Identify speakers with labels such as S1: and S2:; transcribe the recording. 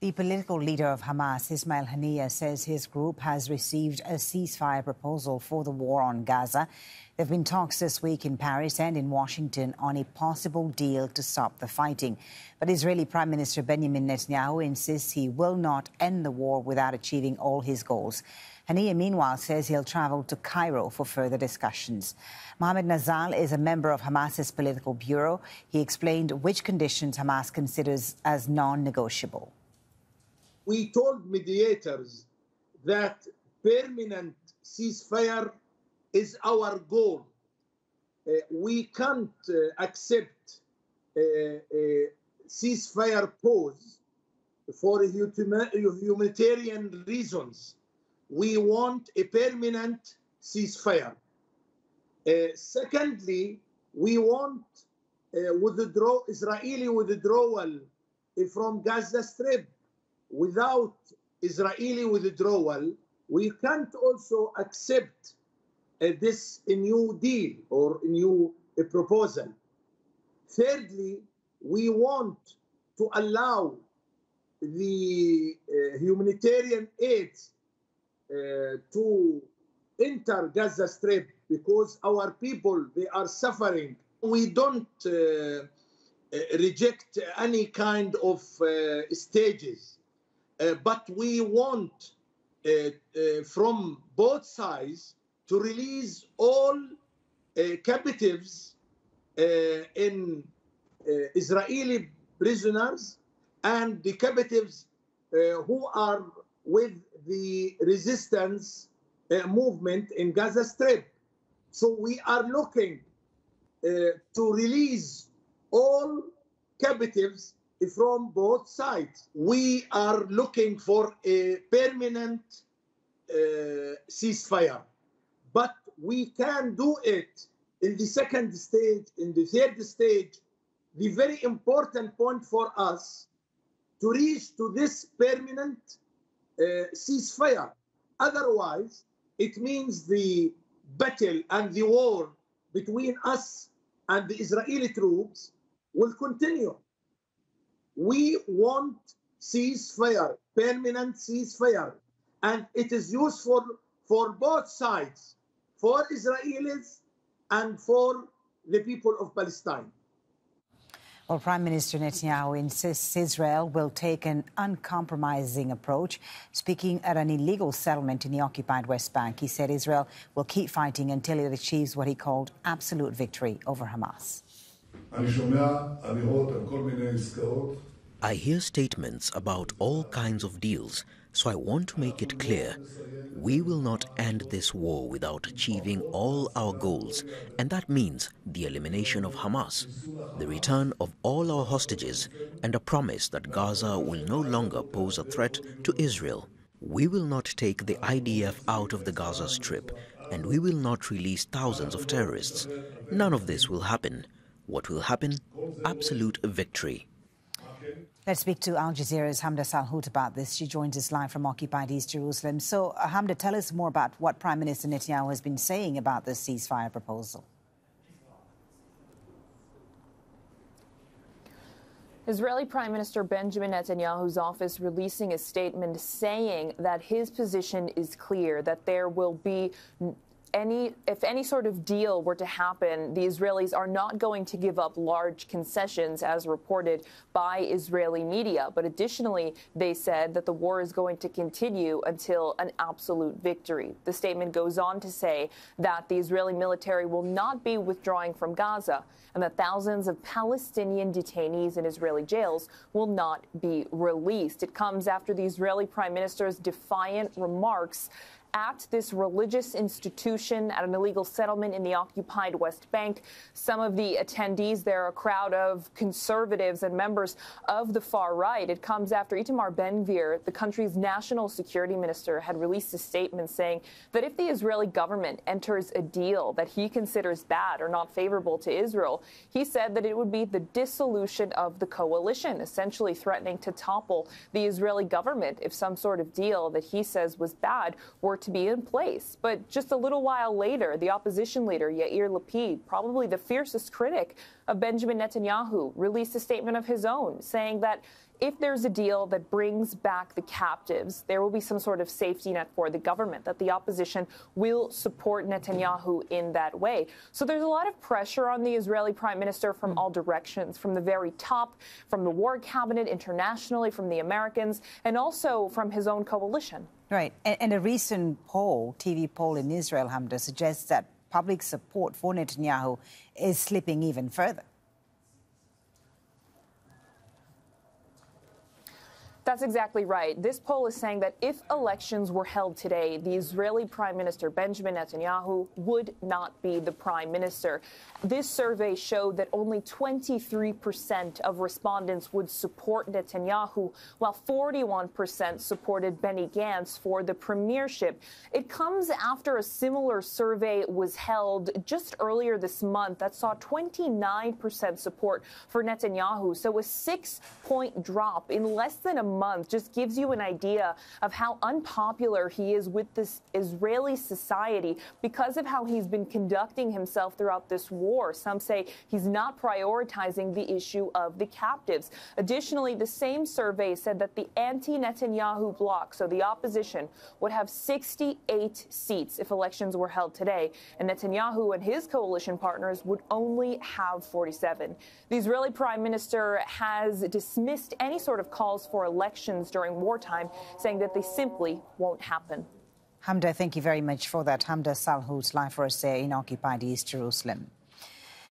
S1: The political leader of Hamas, Ismail Haniyeh, says his group has received a ceasefire proposal for the war on Gaza. There have been talks this week in Paris and in Washington on a possible deal to stop the fighting. But Israeli Prime Minister Benjamin Netanyahu insists he will not end the war without achieving all his goals. Haniyeh, meanwhile, says he'll travel to Cairo for further discussions. Mohammed Nazal is a member of Hamas's political bureau. He explained which conditions Hamas considers as non negotiable
S2: we told mediators that permanent ceasefire is our goal. Uh, we can't uh, accept uh, a ceasefire pause for humanitarian reasons. We want a permanent ceasefire. Uh, secondly, we want uh, withdraw Israeli withdrawal from Gaza Strip without Israeli withdrawal, we can't also accept uh, this new deal or new uh, proposal. Thirdly, we want to allow the uh, humanitarian aid uh, to enter Gaza Strip because our people they are suffering. We don't uh, reject any kind of stages but we want uh, uh, from both sides to release all captives in Israeli prisoners and the captives who are with the resistance uh, movement in Gaza Strip. So we are looking uh, to release all captives from both sides. We are looking for a permanent uh, ceasefire, but we can do it in the second stage, in the third stage. The very important point for us to reach to this permanent uh, ceasefire. Otherwise, it means the battle and the war between us and the Israeli troops will continue. We want ceasefire, permanent ceasefire. And it is useful for both sides, for Israelis and for the people of Palestine.
S1: Well, Prime Minister Netanyahu insists Israel will take an uncompromising approach. Speaking at an illegal settlement in the occupied West Bank, he said Israel will keep fighting until it achieves what he called absolute victory over Hamas.
S3: I hear statements about all kinds of deals, so I want to make it clear. We will not end this war without achieving all our goals, and that means the elimination of Hamas, the return of all our hostages, and a promise that Gaza will no longer pose a threat to Israel. We will not take the IDF out of the Gaza Strip, and we will not release thousands of terrorists. None of this will happen. What will happen? Absolute victory.
S1: Let's speak to Al Jazeera's Hamdah Salhut about this. She joins us live from occupied East Jerusalem. So, uh, Hamdah, tell us more about what Prime Minister Netanyahu has been saying about this ceasefire proposal.
S4: Israeli Prime Minister Benjamin Netanyahu's office releasing a statement saying that his position is clear, that there will be any if any sort of deal were to happen, the Israelis are not going to give up large concessions as reported by Israeli media. But additionally, they said that the war is going to continue until an absolute victory. The statement goes on to say that the Israeli military will not be withdrawing from Gaza and that thousands of Palestinian detainees in Israeli jails will not be released. It comes after the Israeli prime minister's defiant remarks at this religious institution at an illegal settlement in the occupied West Bank. Some of the attendees there, a crowd of conservatives and members of the far right. It comes after Itamar Ben Gvir, the country's national security minister, had released a statement saying that if the Israeli government enters a deal that he considers bad or not favorable to Israel, he said that it would be the dissolution of the coalition, essentially threatening to topple the Israeli government if some sort of deal that he says was bad were to be in place. But just a little while later, the opposition leader, Yair Lapid, probably the fiercest critic of Benjamin Netanyahu released a statement of his own saying that if there's a deal that brings back the captives, there will be some sort of safety net for the government, that the opposition will support Netanyahu in that way. So there's a lot of pressure on the Israeli prime minister from all directions, from the very top, from the war cabinet, internationally, from the Americans, and also from his own coalition.
S1: Right. And, a recent poll, TV poll in Israel, Hamdah, suggests that public support for Netanyahu is slipping even further.
S4: That's exactly right. This poll is saying that if elections were held today, the Israeli Prime Minister Benjamin Netanyahu would not be the prime minister. This survey showed that only 23% of respondents would support Netanyahu, while 41% supported Benny Gantz for the premiership. It comes after a similar survey was held just earlier this month that saw 29% support for Netanyahu. So a six point drop in less than a month just gives you an idea of how unpopular he is with this Israeli society because of how he's been conducting himself throughout this war. Some say he's not prioritizing the issue of the captives. Additionally, the same survey said that the anti Netanyahu bloc, so the opposition, would have 68 seats if elections were held today, and Netanyahu and his coalition partners would only have 47. The Israeli prime minister has dismissed any sort of calls for elections elections during wartime, saying that they simply won't happen.
S1: Hamdah, thank you very much for that. Hamdah Salhut, live for us there in occupied East Jerusalem.